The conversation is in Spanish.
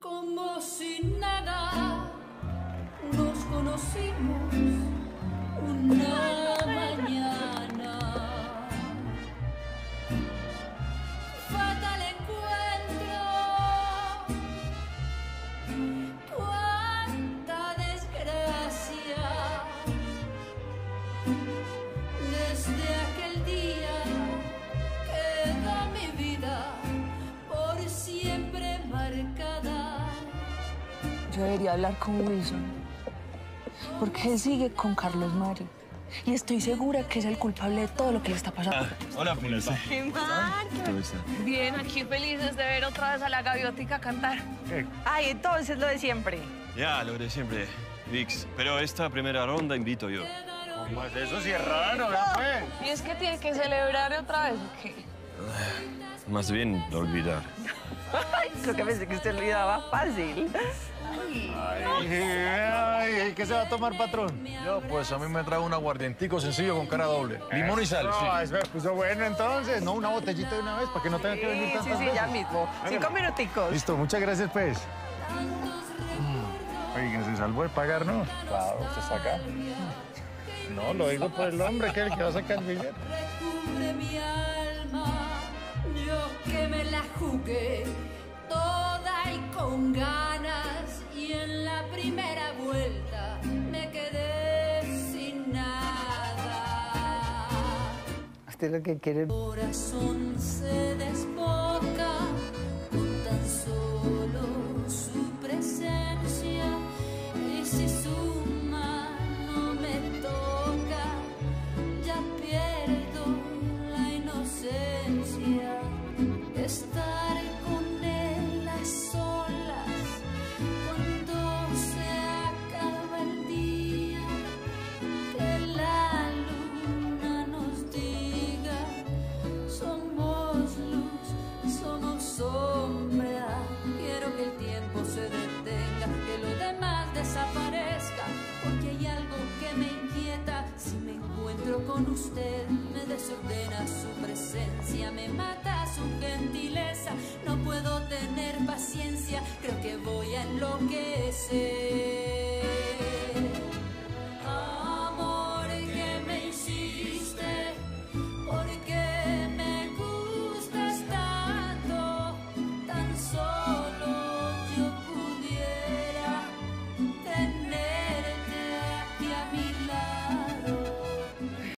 Como si nada. Nos conocimos Yo debería hablar con Wilson. Porque él sigue con Carlos Mario. Y estoy segura que es el culpable de todo lo que le está pasando. Hola, ¿cómo estás? ¡Qué Bien, aquí felices de ver otra vez a la gaviotica cantar. Ay, entonces lo de siempre. Ya, lo de siempre, Vix. Pero esta primera ronda invito yo. ¿Cómo es eso? Si es raro, ¿verdad, pues? ¿Y es que tiene que celebrar otra vez o qué? Más bien olvidar. Ay, creo que pensé que usted olvidaba fácil. Ay, ay, ¿qué se va a tomar, patrón? Yo, pues a mí me trae un aguardientico sencillo con cara doble. Limón y sal, sí. No, puso bueno entonces. No, una botellita de una vez para que no tenga que venir tantas sí, sí, ya mismo. Cinco minuticos. Listo, muchas gracias, pues. Oigan, se salvó de pagar, ¿no? Claro, se saca. No, lo digo por el hombre que es el que va a sacar el billete. recubre mi alma. Usted lo que quiere. corazón se desboca tan solo su presencia y si su tiempo se detenga, que lo demás desaparezca, porque hay algo que me inquieta. Si me encuentro con usted, me desordena su presencia, me mata su gentileza. No puedo tener paciencia, creo que voy a enloquecer.